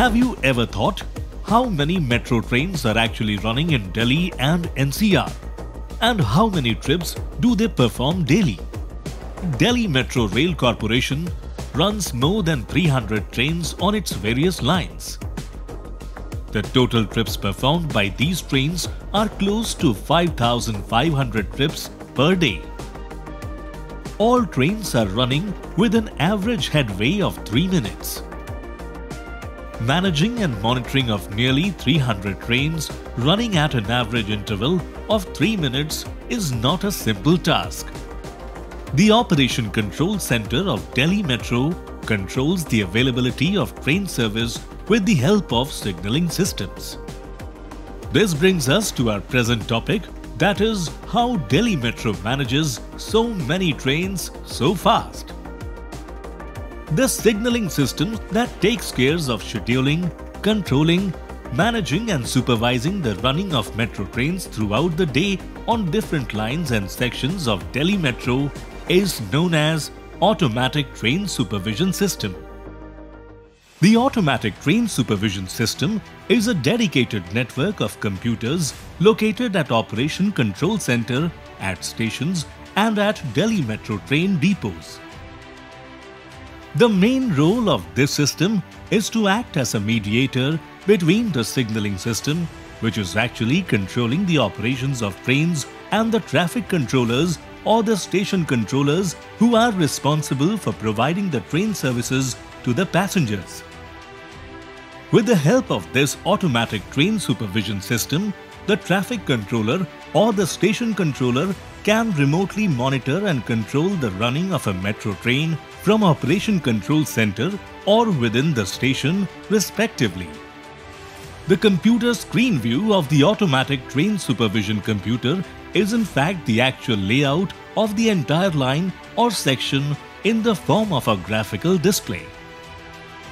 Have you ever thought how many metro trains are actually running in Delhi and NCR? And how many trips do they perform daily? Delhi Metro Rail Corporation runs more than 300 trains on its various lines. The total trips performed by these trains are close to 5,500 trips per day. All trains are running with an average headway of 3 minutes. Managing and monitoring of nearly 300 trains running at an average interval of 3 minutes is not a simple task. The Operation Control Center of Delhi Metro controls the availability of train service with the help of signaling systems. This brings us to our present topic that is how Delhi Metro manages so many trains so fast. The signaling system that takes care of scheduling, controlling, managing and supervising the running of metro trains throughout the day on different lines and sections of Delhi Metro is known as Automatic Train Supervision System. The Automatic Train Supervision System is a dedicated network of computers located at Operation Control Center, at stations and at Delhi Metro train depots. The main role of this system is to act as a mediator between the signaling system, which is actually controlling the operations of trains, and the traffic controllers or the station controllers who are responsible for providing the train services to the passengers. With the help of this automatic train supervision system, the traffic controller or the station controller can remotely monitor and control the running of a metro train from Operation Control Center or within the station respectively. The computer screen view of the automatic train supervision computer is in fact the actual layout of the entire line or section in the form of a graphical display.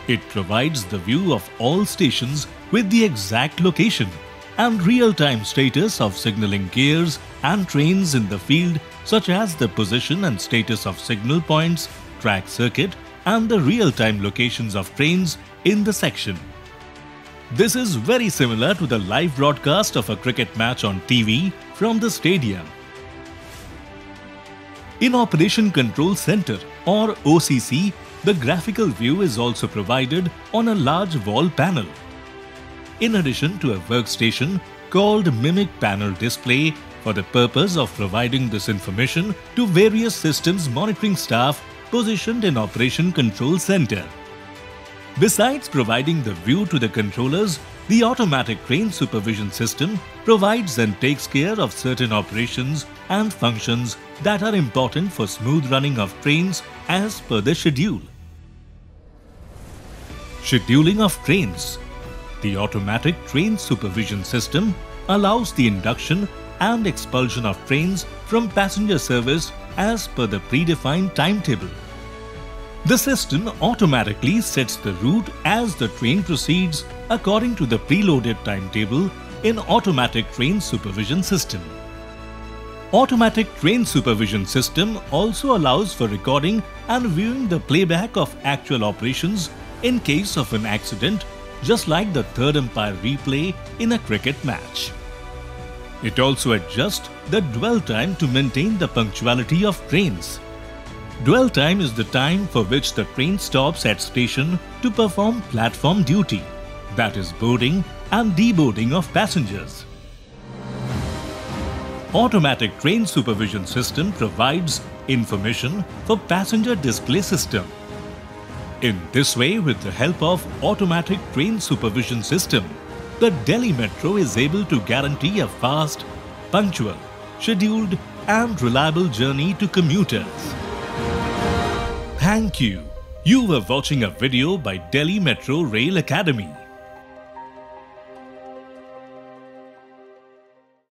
It provides the view of all stations with the exact location and real-time status of signaling gears and trains in the field such as the position and status of signal points, track circuit and the real-time locations of trains in the section. This is very similar to the live broadcast of a cricket match on TV from the stadium. In Operation Control Center or OCC, the graphical view is also provided on a large wall panel. In addition to a workstation called Mimic Panel Display for the purpose of providing this information to various systems monitoring staff positioned in Operation Control Center. Besides providing the view to the controllers, the automatic train supervision system provides and takes care of certain operations and functions that are important for smooth running of trains as per the schedule. Scheduling of trains The automatic train supervision system allows the induction and expulsion of trains from passenger service as per the predefined timetable. The system automatically sets the route as the train proceeds according to the preloaded timetable in Automatic Train Supervision System. Automatic Train Supervision System also allows for recording and viewing the playback of actual operations in case of an accident just like the third umpire replay in a cricket match. It also adjusts the dwell time to maintain the punctuality of trains. Dwell time is the time for which the train stops at station to perform platform duty, that is boarding and deboarding of passengers. Automatic Train Supervision System provides information for passenger display system. In this way, with the help of Automatic Train Supervision System, the Delhi Metro is able to guarantee a fast, punctual, scheduled and reliable journey to commuters. Thank you. You were watching a video by Delhi Metro Rail Academy.